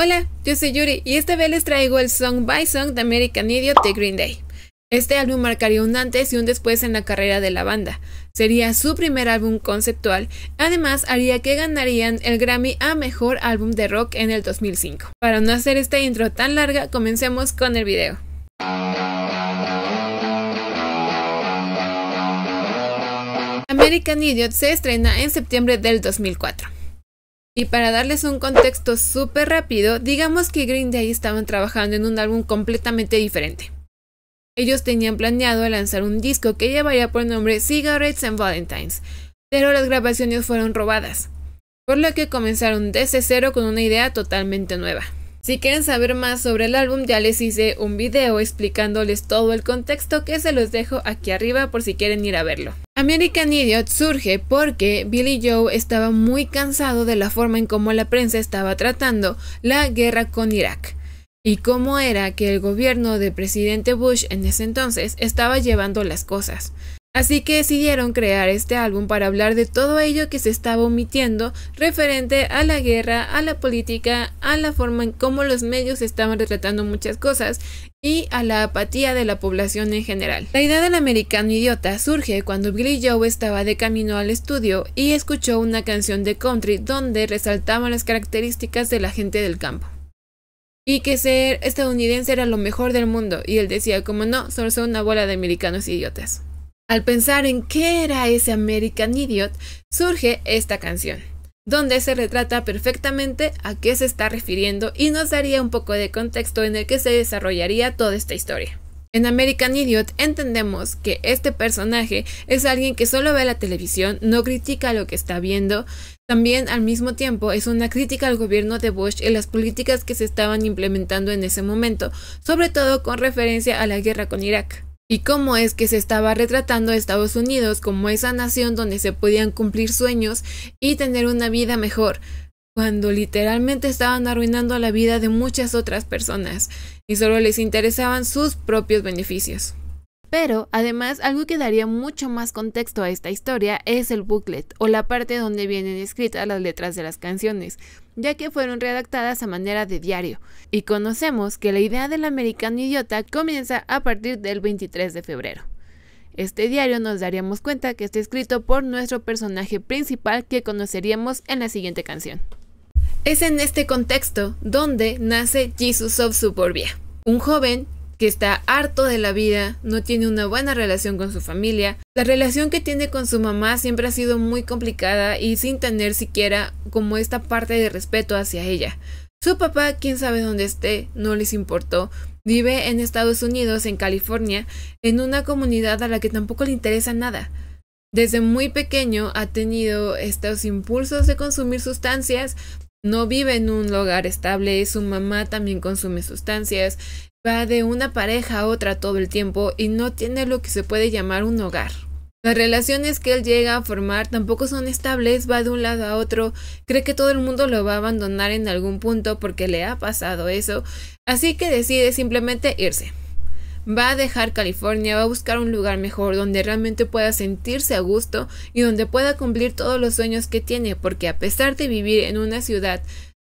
Hola, yo soy Yuri y esta vez les traigo el Song by Song de American Idiot de Green Day. Este álbum marcaría un antes y un después en la carrera de la banda. Sería su primer álbum conceptual, además haría que ganarían el Grammy a Mejor Álbum de Rock en el 2005. Para no hacer esta intro tan larga, comencemos con el video. American Idiot se estrena en septiembre del 2004. Y para darles un contexto súper rápido, digamos que Green Day estaban trabajando en un álbum completamente diferente. Ellos tenían planeado lanzar un disco que llevaría por nombre Cigarettes and Valentines, pero las grabaciones fueron robadas, por lo que comenzaron desde cero con una idea totalmente nueva. Si quieren saber más sobre el álbum ya les hice un video explicándoles todo el contexto que se los dejo aquí arriba por si quieren ir a verlo. American Idiot surge porque Billy Joe estaba muy cansado de la forma en cómo la prensa estaba tratando la guerra con Irak y cómo era que el gobierno del presidente Bush en ese entonces estaba llevando las cosas. Así que decidieron crear este álbum para hablar de todo ello que se estaba omitiendo referente a la guerra, a la política, a la forma en cómo los medios estaban retratando muchas cosas y a la apatía de la población en general. La idea del americano idiota surge cuando Billy Joe estaba de camino al estudio y escuchó una canción de country donde resaltaban las características de la gente del campo. Y que ser estadounidense era lo mejor del mundo, y él decía como no, solo son una bola de americanos idiotas. Al pensar en qué era ese American Idiot, surge esta canción, donde se retrata perfectamente a qué se está refiriendo y nos daría un poco de contexto en el que se desarrollaría toda esta historia. En American Idiot entendemos que este personaje es alguien que solo ve la televisión, no critica lo que está viendo, también al mismo tiempo es una crítica al gobierno de Bush y las políticas que se estaban implementando en ese momento, sobre todo con referencia a la guerra con Irak y cómo es que se estaba retratando a Estados Unidos como esa nación donde se podían cumplir sueños y tener una vida mejor, cuando literalmente estaban arruinando la vida de muchas otras personas y solo les interesaban sus propios beneficios. Pero, además, algo que daría mucho más contexto a esta historia es el booklet, o la parte donde vienen escritas las letras de las canciones, ya que fueron redactadas a manera de diario, y conocemos que la idea del americano idiota comienza a partir del 23 de febrero. Este diario nos daríamos cuenta que está escrito por nuestro personaje principal que conoceríamos en la siguiente canción. Es en este contexto donde nace Jesus of Suburbia, un joven que está harto de la vida, no tiene una buena relación con su familia. La relación que tiene con su mamá siempre ha sido muy complicada y sin tener siquiera como esta parte de respeto hacia ella. Su papá, quién sabe dónde esté, no les importó. Vive en Estados Unidos, en California, en una comunidad a la que tampoco le interesa nada. Desde muy pequeño ha tenido estos impulsos de consumir sustancias, no vive en un lugar estable, su mamá también consume sustancias va de una pareja a otra todo el tiempo y no tiene lo que se puede llamar un hogar. Las relaciones que él llega a formar tampoco son estables, va de un lado a otro, cree que todo el mundo lo va a abandonar en algún punto porque le ha pasado eso, así que decide simplemente irse. Va a dejar California, va a buscar un lugar mejor donde realmente pueda sentirse a gusto y donde pueda cumplir todos los sueños que tiene, porque a pesar de vivir en una ciudad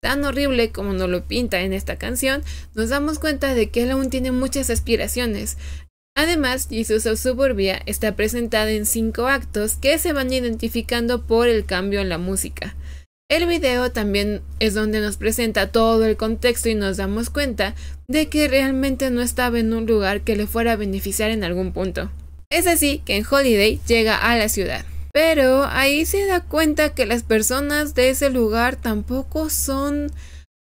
tan horrible como nos lo pinta en esta canción, nos damos cuenta de que él aún tiene muchas aspiraciones. Además, Jesus of Suburbia está presentada en cinco actos que se van identificando por el cambio en la música. El video también es donde nos presenta todo el contexto y nos damos cuenta de que realmente no estaba en un lugar que le fuera a beneficiar en algún punto. Es así que en Holiday llega a la ciudad. Pero ahí se da cuenta que las personas de ese lugar tampoco son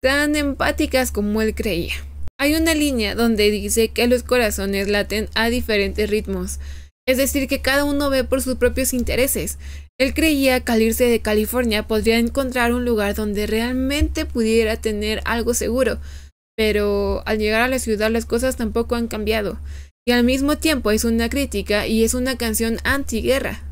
tan empáticas como él creía. Hay una línea donde dice que los corazones laten a diferentes ritmos, es decir, que cada uno ve por sus propios intereses. Él creía que al irse de California podría encontrar un lugar donde realmente pudiera tener algo seguro, pero al llegar a la ciudad las cosas tampoco han cambiado. Y al mismo tiempo es una crítica y es una canción antiguerra,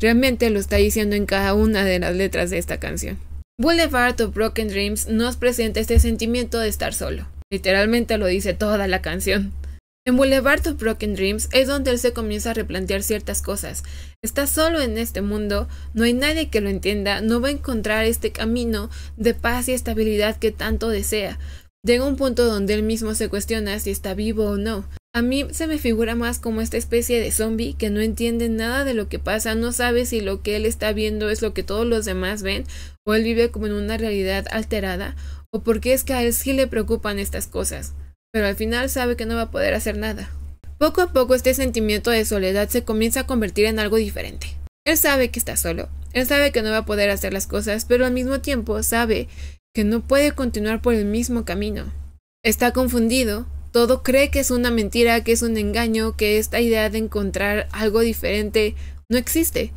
Realmente lo está diciendo en cada una de las letras de esta canción. Boulevard of Broken Dreams nos presenta este sentimiento de estar solo. Literalmente lo dice toda la canción. En Boulevard of Broken Dreams es donde él se comienza a replantear ciertas cosas. Está solo en este mundo, no hay nadie que lo entienda, no va a encontrar este camino de paz y estabilidad que tanto desea. Llega un punto donde él mismo se cuestiona si está vivo o no. A mí se me figura más como esta especie de zombie que no entiende nada de lo que pasa, no sabe si lo que él está viendo es lo que todos los demás ven, o él vive como en una realidad alterada, o porque es que a él sí le preocupan estas cosas pero al final sabe que no va a poder hacer nada. Poco a poco este sentimiento de soledad se comienza a convertir en algo diferente. Él sabe que está solo, él sabe que no va a poder hacer las cosas, pero al mismo tiempo sabe que no puede continuar por el mismo camino. Está confundido, todo cree que es una mentira, que es un engaño, que esta idea de encontrar algo diferente no existe.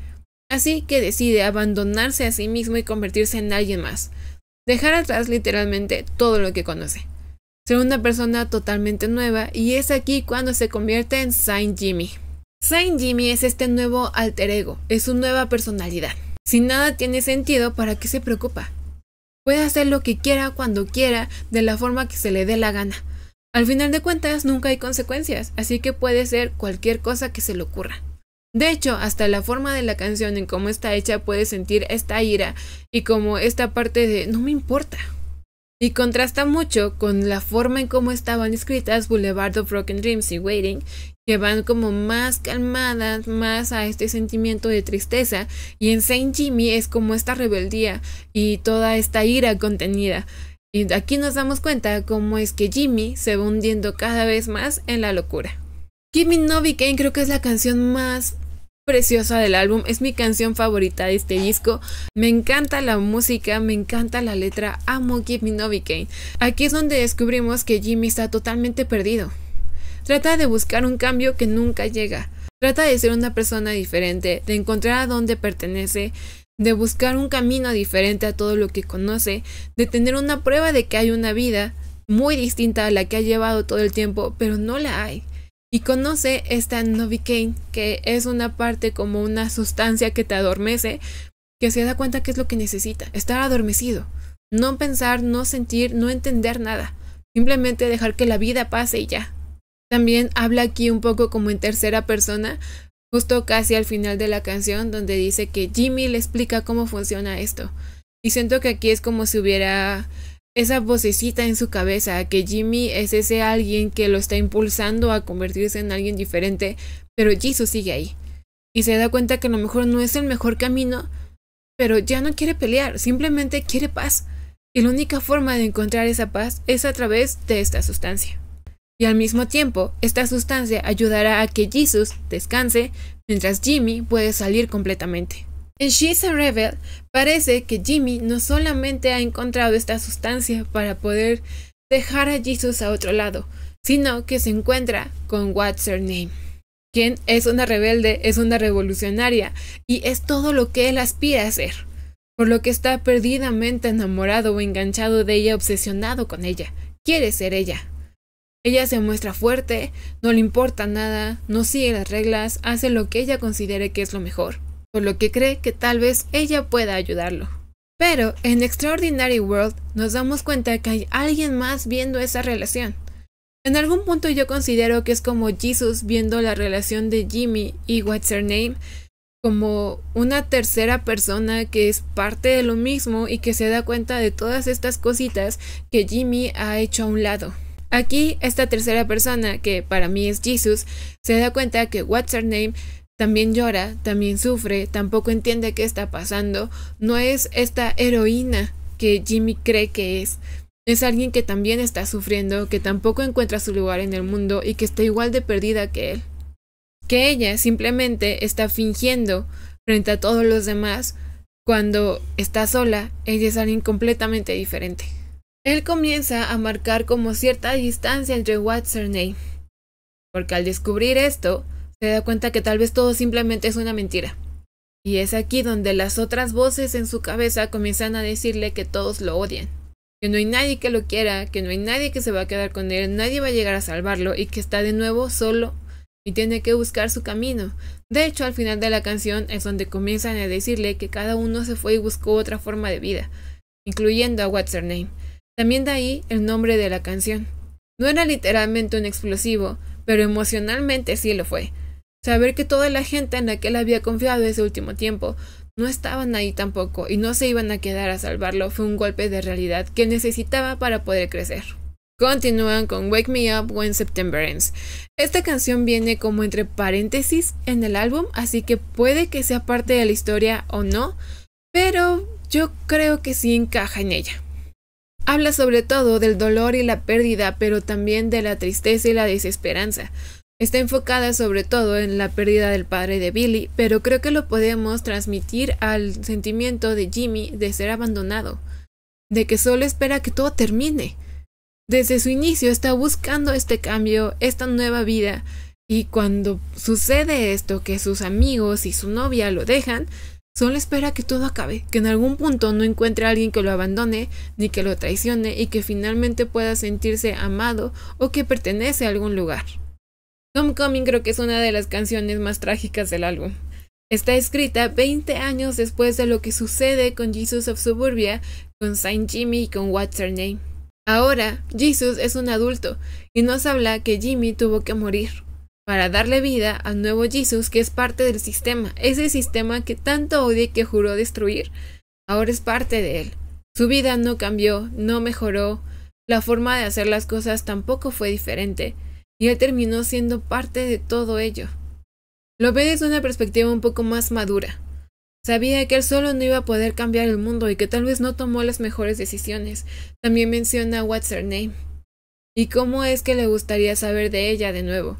Así que decide abandonarse a sí mismo y convertirse en alguien más. Dejar atrás literalmente todo lo que conoce ser una persona totalmente nueva y es aquí cuando se convierte en Saint Jimmy. Saint Jimmy es este nuevo alter ego, es su nueva personalidad. Si nada tiene sentido, ¿para qué se preocupa? Puede hacer lo que quiera cuando quiera, de la forma que se le dé la gana. Al final de cuentas, nunca hay consecuencias, así que puede ser cualquier cosa que se le ocurra. De hecho, hasta la forma de la canción en cómo está hecha puede sentir esta ira y como esta parte de no me importa. Y contrasta mucho con la forma en cómo estaban escritas Boulevard of Broken Dreams y Waiting, que van como más calmadas, más a este sentimiento de tristeza, y en Saint Jimmy es como esta rebeldía y toda esta ira contenida. Y aquí nos damos cuenta cómo es que Jimmy se va hundiendo cada vez más en la locura. Jimmy Novi Kane creo que es la canción más preciosa del álbum, es mi canción favorita de este disco. Me encanta la música, me encanta la letra, amo Give Me Novocaine. Aquí es donde descubrimos que Jimmy está totalmente perdido. Trata de buscar un cambio que nunca llega. Trata de ser una persona diferente, de encontrar a dónde pertenece, de buscar un camino diferente a todo lo que conoce, de tener una prueba de que hay una vida muy distinta a la que ha llevado todo el tiempo, pero no la hay y conoce esta Novocaine, que es una parte como una sustancia que te adormece, que se da cuenta que es lo que necesita, estar adormecido, no pensar, no sentir, no entender nada, simplemente dejar que la vida pase y ya. También habla aquí un poco como en tercera persona, justo casi al final de la canción, donde dice que Jimmy le explica cómo funciona esto. Y siento que aquí es como si hubiera esa vocecita en su cabeza, que Jimmy es ese alguien que lo está impulsando a convertirse en alguien diferente, pero Jesus sigue ahí. Y se da cuenta que a lo mejor no es el mejor camino, pero ya no quiere pelear, simplemente quiere paz. Y la única forma de encontrar esa paz es a través de esta sustancia. Y al mismo tiempo, esta sustancia ayudará a que Jesus descanse mientras Jimmy puede salir completamente. En She's a Rebel parece que Jimmy no solamente ha encontrado esta sustancia para poder dejar a Jesus a otro lado, sino que se encuentra con What's Her Name, quien es una rebelde, es una revolucionaria y es todo lo que él aspira a ser, por lo que está perdidamente enamorado o enganchado de ella, obsesionado con ella, quiere ser ella. Ella se muestra fuerte, no le importa nada, no sigue las reglas, hace lo que ella considere que es lo mejor por lo que cree que tal vez ella pueda ayudarlo. Pero en Extraordinary World nos damos cuenta que hay alguien más viendo esa relación. En algún punto yo considero que es como Jesus viendo la relación de Jimmy y What's Her Name como una tercera persona que es parte de lo mismo y que se da cuenta de todas estas cositas que Jimmy ha hecho a un lado. Aquí esta tercera persona, que para mí es Jesus, se da cuenta que What's Her Name también llora, también sufre, tampoco entiende qué está pasando, no es esta heroína que Jimmy cree que es. Es alguien que también está sufriendo, que tampoco encuentra su lugar en el mundo y que está igual de perdida que él. Que ella simplemente está fingiendo frente a todos los demás cuando está sola, ella es alguien completamente diferente. Él comienza a marcar como cierta distancia entre Name. Porque al descubrir esto, se da cuenta que tal vez todo simplemente es una mentira. Y es aquí donde las otras voces en su cabeza comienzan a decirle que todos lo odian, que no hay nadie que lo quiera, que no hay nadie que se va a quedar con él, nadie va a llegar a salvarlo y que está de nuevo solo y tiene que buscar su camino. De hecho, al final de la canción es donde comienzan a decirle que cada uno se fue y buscó otra forma de vida, incluyendo a What's Her Name. También de ahí el nombre de la canción. No era literalmente un explosivo, pero emocionalmente sí lo fue. Saber que toda la gente en la que él había confiado ese último tiempo no estaban ahí tampoco y no se iban a quedar a salvarlo fue un golpe de realidad que necesitaba para poder crecer. Continúan con Wake Me Up When September Ends. Esta canción viene como entre paréntesis en el álbum, así que puede que sea parte de la historia o no, pero yo creo que sí encaja en ella. Habla sobre todo del dolor y la pérdida, pero también de la tristeza y la desesperanza. Está enfocada sobre todo en la pérdida del padre de Billy, pero creo que lo podemos transmitir al sentimiento de Jimmy de ser abandonado, de que solo espera que todo termine. Desde su inicio está buscando este cambio, esta nueva vida, y cuando sucede esto, que sus amigos y su novia lo dejan, solo espera que todo acabe, que en algún punto no encuentre a alguien que lo abandone, ni que lo traicione, y que finalmente pueda sentirse amado o que pertenece a algún lugar. Homecoming creo que es una de las canciones más trágicas del álbum. Está escrita 20 años después de lo que sucede con Jesus of Suburbia, con Saint Jimmy y con What's Her Name. Ahora, Jesus es un adulto y nos habla que Jimmy tuvo que morir para darle vida al nuevo Jesus que es parte del sistema, ese sistema que tanto odia y que juró destruir. Ahora es parte de él. Su vida no cambió, no mejoró, la forma de hacer las cosas tampoco fue diferente y él terminó siendo parte de todo ello. Lo ve desde una perspectiva un poco más madura. Sabía que él solo no iba a poder cambiar el mundo y que tal vez no tomó las mejores decisiones. También menciona What's Her Name y cómo es que le gustaría saber de ella de nuevo.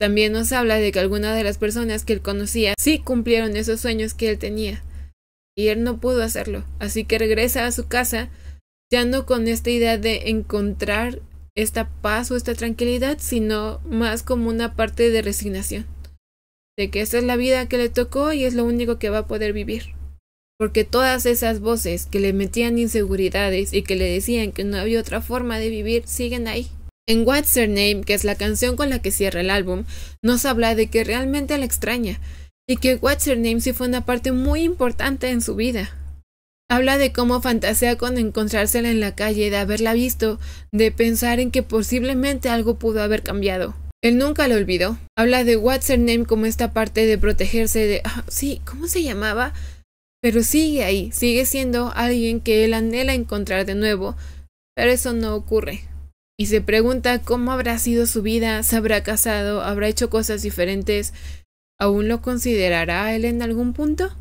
También nos habla de que algunas de las personas que él conocía sí cumplieron esos sueños que él tenía. Y él no pudo hacerlo, así que regresa a su casa ya no con esta idea de encontrar esta paz o esta tranquilidad, sino más como una parte de resignación, de que esa es la vida que le tocó y es lo único que va a poder vivir. Porque todas esas voces que le metían inseguridades y que le decían que no había otra forma de vivir siguen ahí. En What's Her Name, que es la canción con la que cierra el álbum, nos habla de que realmente la extraña y que What's Her Name sí fue una parte muy importante en su vida. Habla de cómo fantasea con encontrársela en la calle, de haberla visto, de pensar en que posiblemente algo pudo haber cambiado. Él nunca lo olvidó. Habla de What's Her Name como esta parte de protegerse de... Ah, sí, ¿cómo se llamaba? Pero sigue ahí, sigue siendo alguien que él anhela encontrar de nuevo, pero eso no ocurre. Y se pregunta cómo habrá sido su vida, se habrá casado, habrá hecho cosas diferentes, ¿aún lo considerará él en algún punto?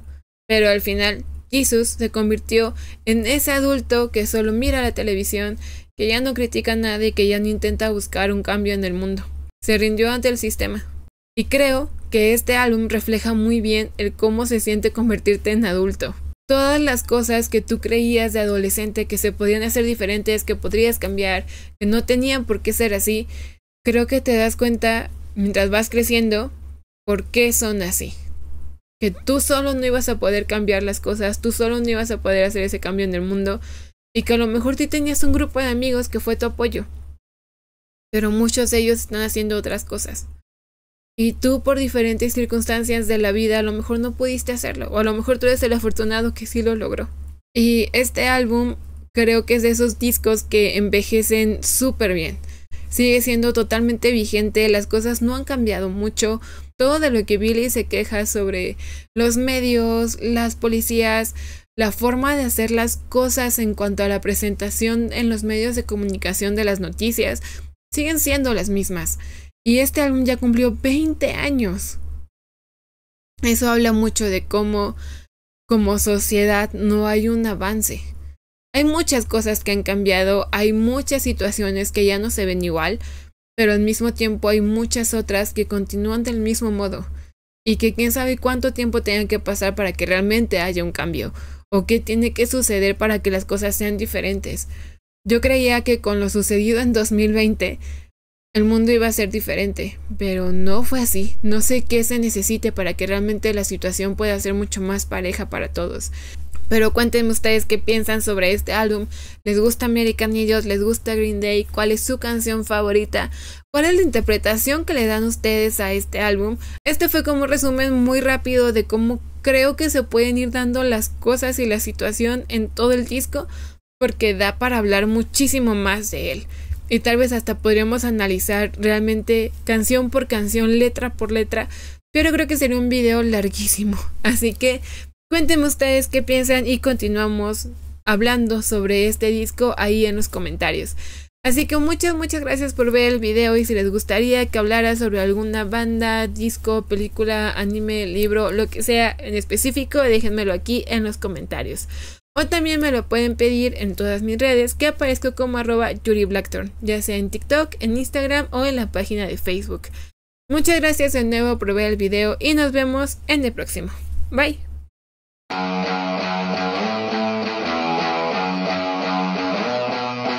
Pero al final Jesus se convirtió en ese adulto que solo mira la televisión, que ya no critica nada y que ya no intenta buscar un cambio en el mundo. Se rindió ante el sistema. Y creo que este álbum refleja muy bien el cómo se siente convertirte en adulto. Todas las cosas que tú creías de adolescente que se podían hacer diferentes, que podrías cambiar, que no tenían por qué ser así, creo que te das cuenta mientras vas creciendo por qué son así que tú solo no ibas a poder cambiar las cosas, tú solo no ibas a poder hacer ese cambio en el mundo y que a lo mejor tú tenías un grupo de amigos que fue tu apoyo, pero muchos de ellos están haciendo otras cosas. Y tú por diferentes circunstancias de la vida a lo mejor no pudiste hacerlo, o a lo mejor tú eres el afortunado que sí lo logró. Y este álbum creo que es de esos discos que envejecen súper bien. Sigue siendo totalmente vigente, las cosas no han cambiado mucho, todo de lo que Billy se queja sobre los medios, las policías, la forma de hacer las cosas en cuanto a la presentación en los medios de comunicación de las noticias, siguen siendo las mismas. Y este álbum ya cumplió 20 años. Eso habla mucho de cómo como sociedad no hay un avance. Hay muchas cosas que han cambiado, hay muchas situaciones que ya no se ven igual, pero al mismo tiempo hay muchas otras que continúan del mismo modo y que quién sabe cuánto tiempo tengan que pasar para que realmente haya un cambio o qué tiene que suceder para que las cosas sean diferentes. Yo creía que con lo sucedido en 2020 el mundo iba a ser diferente, pero no fue así. No sé qué se necesite para que realmente la situación pueda ser mucho más pareja para todos. Pero cuéntenme ustedes qué piensan sobre este álbum. ¿Les gusta American Idiot? ¿Les gusta Green Day? ¿Cuál es su canción favorita? ¿Cuál es la interpretación que le dan ustedes a este álbum? Este fue como un resumen muy rápido de cómo creo que se pueden ir dando las cosas y la situación en todo el disco porque da para hablar muchísimo más de él. y tal vez hasta podríamos analizar realmente canción por canción, letra por letra, pero creo que sería un video larguísimo. Así que cuéntenme ustedes qué piensan y continuamos hablando sobre este disco ahí en los comentarios. Así que muchas, muchas gracias por ver el video y si les gustaría que hablara sobre alguna banda, disco, película, anime, libro, lo que sea en específico, déjenmelo aquí en los comentarios. O también me lo pueden pedir en todas mis redes que aparezco como arroba Yuri Blackthorn, ya sea en TikTok, en Instagram o en la página de Facebook. Muchas gracias de nuevo por ver el video y nos vemos en el próximo. Bye. Música